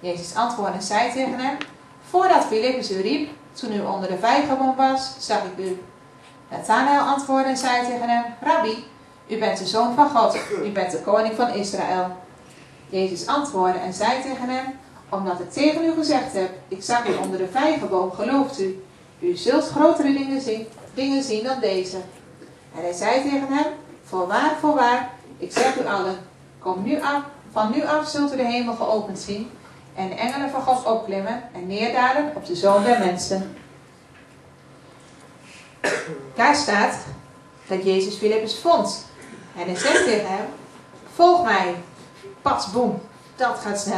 Jezus antwoordde en zei tegen hem, voordat Filippus u riep, toen u onder de vijgenboom was, zag ik u. Nathanael antwoordde en zei tegen hem, Rabbi, u bent de zoon van God, u bent de koning van Israël. Jezus antwoordde en zei tegen hem, omdat ik tegen u gezegd heb, ik zag u onder de vijgenboom, gelooft u. U zult grotere dingen zien, dingen zien dan deze. En hij zei tegen hem, voorwaar, voorwaar, ik zeg u allen, kom nu af, van nu af zult u de hemel geopend zien en de engelen van God opklimmen en neerdalen op de zoon der mensen. Daar staat dat Jezus Filippus vond. En hij zegt tegen hem, volg mij. Pas, boem, dat gaat snel.